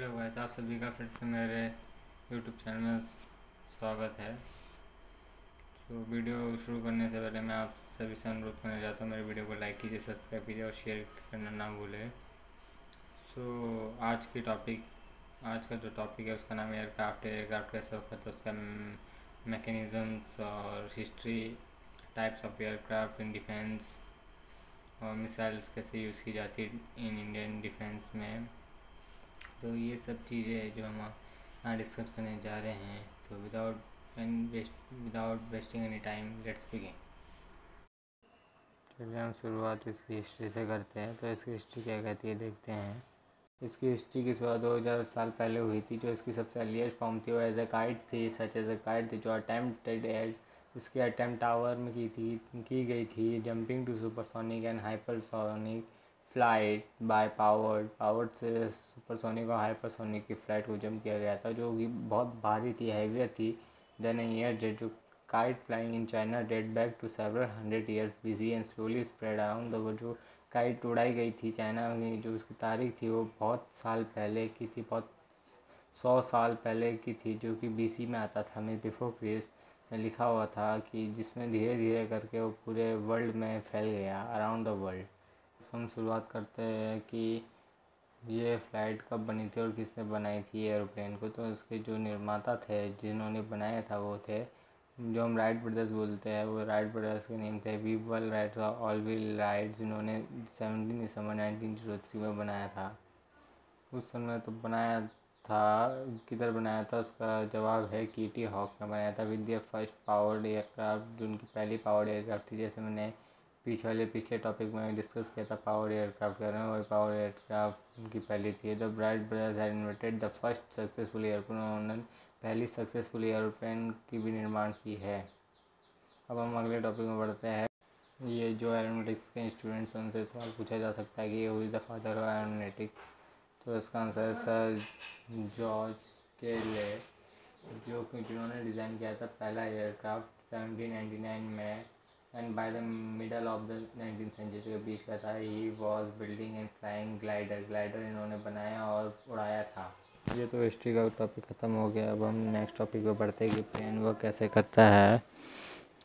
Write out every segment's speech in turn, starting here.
Hello guys, आप सभी का फिर से मेरे यूट्यूब चैनल में स्वागत है। तो वीडियो शुरू करने से पहले मैं आप सभी से अनुरोध करना चाहता हूँ, मेरे वीडियो को लाइक कीजिए सब्सक्राइब कीजिए और शेयर करना ना भूलें। सो आज की टॉपिक आज का जो टॉपिक है, उसका नाम एयरक्राफ्ट है एयरक्राफ्ट कैसे होता है तो उसका मैकेनिज़म्स और history types of aircraft in defence और मिसाइल्स कैसे यूज़ की जाती है इन इंडियन डिफेंस में। तो ये सब चीज़ें हैं जो हम यहाँ डिस्कस करने जा रहे हैं। तो without waste without wasting any time let's begin चलिए हम शुरुआत इसकी हिस्ट्री से करते हैं। तो इसकी हिस्ट्री क्या कहती है देखते हैं। इसकी हिस्ट्री की शुरुआत दो हज़ार साल पहले हुई थी, जो इसकी सबसे अर्लीस्ट फॉर्म थी। वो एज ए काइट थी सच एज ए काइट थी, जो अटैम्प्टेड एट इसकी अटैम्प्ट टावर में की थी, की गई थी jumping to supersonic and hypersonic flight by powered powered से सुपरसोनिक और हाइपरसोनिक की फ़्लाइट को जम किया गया था, जो कि बहुत भारी थी, हैवियर थी, देन ईयर जेट, जो kite flying in China date back to several hundred years, busy and slowly spread around the जो काइट उड़ाई गई थी चाइना में जो उसकी तारीख थी, वो बहुत साल पहले की थी, बहुत सौ साल पहले की थी, जो कि बीसी में आता था मीन बिफोर क्रिस में लिखा हुआ था कि जिसमें धीरे धीरे करके वो पूरे वर्ल्ड में फैल गया, अराउंड द वर्ल्ड। हम शुरुआत करते हैं कि ये फ़्लाइट कब बनी थी और किसने बनाई थी एरोप्लेन को। तो इसके जो निर्माता थे, जिन्होंने बनाया था वो थे, जो हम राइट ब्रदर्स बोलते हैं, वो राइट ब्रदर्स के नेम थे वीवल राइट और ऑलविल राइट जिन्होंने seventeen December nineteen zero three में बनाया था। उस समय तो बनाया था, किधर बनाया था, उसका जवाब है कीटी हॉक ने बनाया था। विद फ़र्स्ट पावर्ड एयरक्राफ्ट, जो उनकी पहली पावर्ड एयरक्राफ्ट थी, जैसे मैंने पीछे वाले पिछले टॉपिक में डिस्कस किया था पावर एयरक्राफ्ट कर रहे हैं, वही पावर एयरक्राफ्ट उनकी पहली थी। The Bright brothers had invented the first successful airplane उन्होंने पहली सक्सेसफुल एयरप्लेन की भी निर्माण की है। अब हम अगले टॉपिक में बढ़ते हैं। ये जो एरोनोटिक्स के स्टूडेंट्स उनसे सवाल पूछा जा सकता है कि who is the father of aeronautics तो इसका आंसर है सर जॉर्ज केले जो कि, जिन्होंने डिज़ाइन किया था पहला एयरक्राफ्ट सेवनटीन में and by the middle of the nineteen century के बीच का था he was building and flying glider glider इन्होंने बनाया और उड़ाया था। ये तो हिस्ट्री का टॉपिक ख़त्म हो गया। अब हम नेक्स्ट टॉपिक पे बढ़ते हैं कि प्लेन वर्क कैसे करता है।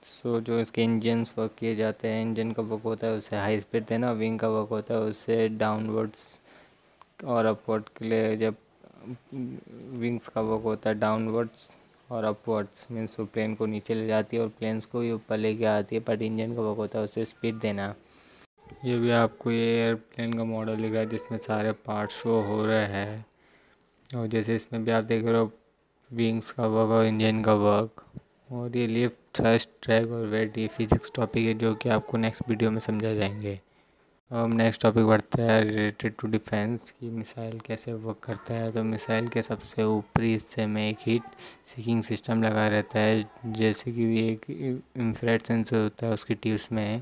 सो so, जो इसके इंजन्स वर्क किए जाते हैं इंजन का वर्क होता है उससे हाई स्पीड देना विंग का वर्क होता है उससे डाउनवर्ड्स और अपवर्ड के लिए जब विंग्स का वर्क होता है डाउनवर्ड्स और अपवर्ड्स मीन्स वो प्लेन को नीचे ले जाती है और प्लेन्स को भी ऊपर लेके आती है बट इंजन का वर्क होता है उसे स्पीड देना। ये भी आपको ये एयरप्लेन का मॉडल दिख रहा है, जिसमें सारे पार्ट शो हो रहे हैं। और जैसे इसमें भी आप देख रहे हो विंग्स का वर्क और इंजन का वर्क और ये लिफ्ट थ्रस्ट ट्रैक और वेट ये फिजिक्स टॉपिक है, जो कि आपको नेक्स्ट वीडियो में समझा जाएँगे। अब नेक्स्ट टॉपिक बढ़ते हैं रिलेटेड टू डिफेंस की मिसाइल कैसे वर्क करता है। तो मिसाइल के सबसे ऊपरी हिस्से में एक हीट सीकिंग सिस्टम लगा रहता है जैसे कि एक इंफ्रेड सेंसर होता है उसकी ट्यूब्स में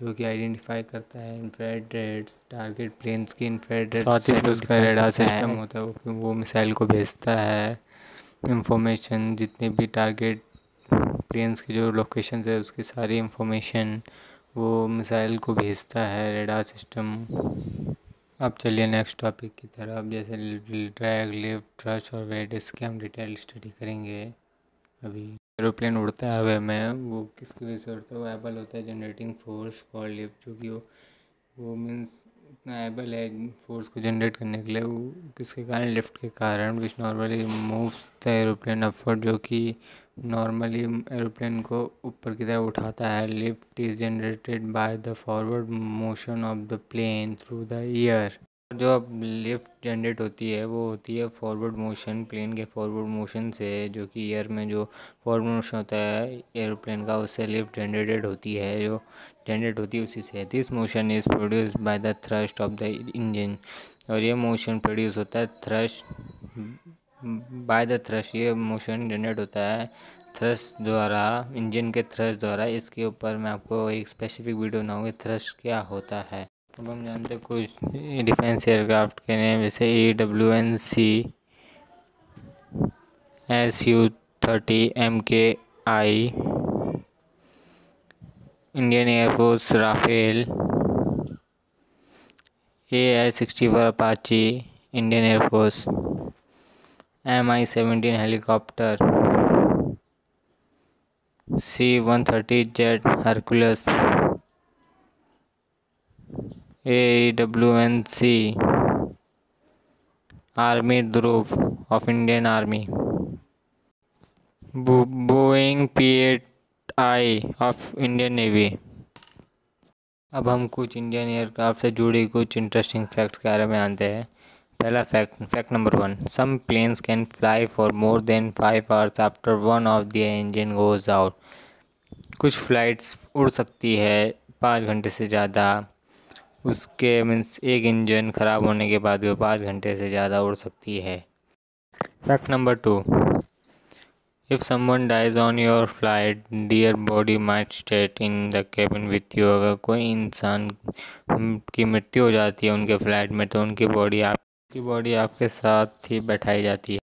जो कि आइडेंटिफाई करता है इंफ्रेड रेड्स टारगेट प्लेन्स की इंफ्रेड साथ ही उसका रेडार सिस्टम होता है वो वो मिसाइल को भेजता है। इंफॉर्मेशन जितने भी टारगेट प्लेन्स की जो लोकेशन है उसकी सारी इंफॉर्मेशन वो मिसाइल को भेजता है रेडार सिस्टम अब चलिए नेक्स्ट टॉपिक की तरफ़। जैसे ड्रैग लिफ्ट ट्रच और वेट इसके हम डिटेल स्टडी करेंगे। अभी एरोप्लेन उड़ता है हवा में। वो किसकी वजह से उड़ता है? वो एबल होता है जनरेटिंग फोर्स फॉर लिफ्ट जो कि वो वो मीन्स इतना एबल है फोर्स को जनरेट करने के लिए। वो किसके कारण? लिफ्ट के कारण। Which normally moves the aeroplane upward जो कि नॉर्मली एरोप्लेन को ऊपर की तरफ़ उठाता है। Lift is generated by the forward motion of the plane through the air जो अब लिफ्ट जनरेट होती है, वो होती है फॉरवर्ड मोशन, प्लेन के फॉरवर्ड मोशन से, जो कि ईयर में जो फॉरवर्ड मोशन होता है, एरोप्लेन का, उससे लिफ्ट जनरेटेड होती है। जो जनरेट होती है, उसी से। This motion is produce by the thrust of the engine और ये मोशन प्रोड्यूस होता है थ्रस्ट बाय द थ्रस्ट ये मोशन जनरेट होता है थ्रस्ट द्वारा इंजन के थ्रस्ट द्वारा, इसके ऊपर मैं आपको एक स्पेसिफिक वीडियो बनाऊँगी थ्रस्ट क्या होता है। अब हम जानते हैं कुछ डिफेंस एयरक्राफ्ट के नेम जैसे E W N C S U thirty M K I Indian air force Rafale A I sixty four Apache M I seventeen helicopter C one thirty jet Hercules A W N C army Dhruv of Indian army Boeing P eight I of Indian navy अब हम कुछ Indian aircraft से जुड़ी कुछ interesting facts के बारे में जानते हैं। पहला fact fact number one some planes can fly for more than five hours after one of the engine goes out कुछ फ्लाइट्स उड़ सकती है पाँच घंटे से ज़्यादा। उसके मीन्स एक इंजन ख़राब होने के बाद वो पाँच घंटे से ज़्यादा उड़ सकती है। Fact number two if someone dies on your flight, their body might stay in the cabin with you. अगर कोई इंसान की मृत्यु हो जाती है उनके फ़्लाइट में तो उनकी बॉडी आपकी बॉडी आपके साथ ही बैठाई जाती है।